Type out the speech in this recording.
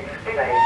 circolazione. 7 p.m.